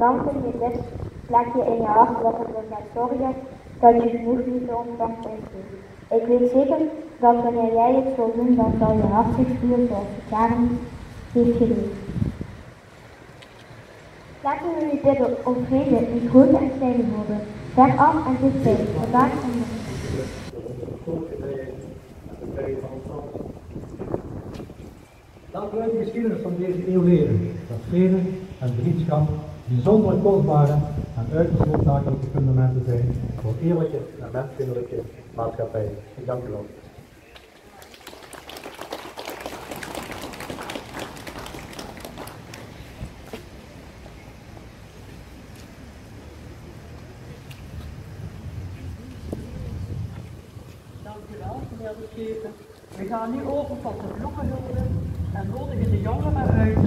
kanten je plekje in je hart wat ervoor gaat zorgen dat je genoeg liefde ontvangt en geeft. Ik weet zeker dat wanneer jij het zult doen, dan zal je hart zich voelen zoals de Karen heeft gedaan. Laten we nu bidden om vrede in grote en kleine woorden, ver af en dichtbij, vandaag en morgen. Laten we de geschiedenis van deze eeuw leren dat vrede en vriendschap bijzonder kostbare en uiterst fundamenten zijn voor eerlijke en mensvriendelijke maatschappij. Ik dank u wel. We gaan nu over tot de bloemenhulde en nodigen de jongeren uit